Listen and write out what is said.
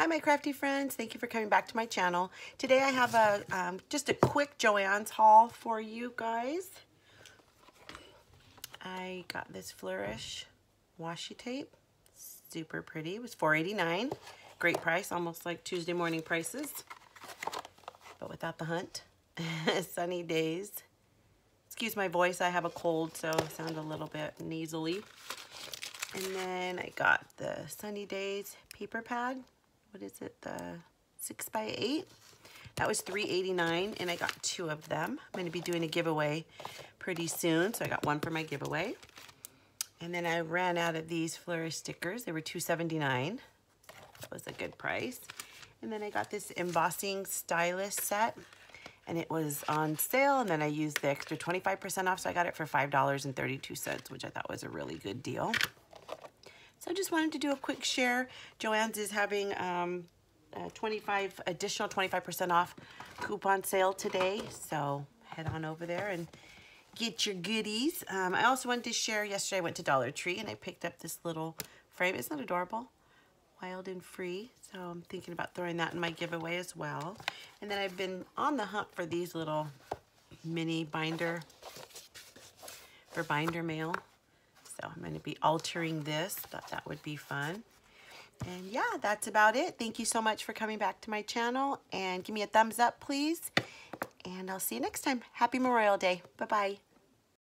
Hi, my crafty friends. Thank you for coming back to my channel. Today I have a um, just a quick Joann's haul for you guys. I got this Flourish washi tape. Super pretty. It was $4.89. Great price, almost like Tuesday morning prices. But without the hunt. Sunny days. Excuse my voice, I have a cold, so I sound a little bit nasally. And then I got the Sunny Days paper pad. What is it? The six by eight. That was $3.89 and I got two of them. I'm going to be doing a giveaway pretty soon. So I got one for my giveaway. And then I ran out of these Flourish stickers. They were $2.79. That was a good price. And then I got this embossing stylus set and it was on sale and then I used the extra 25% off so I got it for $5.32 which I thought was a really good deal. So I just wanted to do a quick share. Joann's is having um, 25 additional 25% off coupon sale today so head on over there and get your goodies. Um, I also wanted to share yesterday I went to Dollar Tree and I picked up this little frame. Isn't that adorable? Wild and Free. So I'm thinking about throwing that in my giveaway as well. And then I've been on the hunt for these little mini binder for binder mail. So I'm going to be altering this. Thought that would be fun. And yeah, that's about it. Thank you so much for coming back to my channel. And give me a thumbs up, please. And I'll see you next time. Happy Memorial Day. Bye-bye.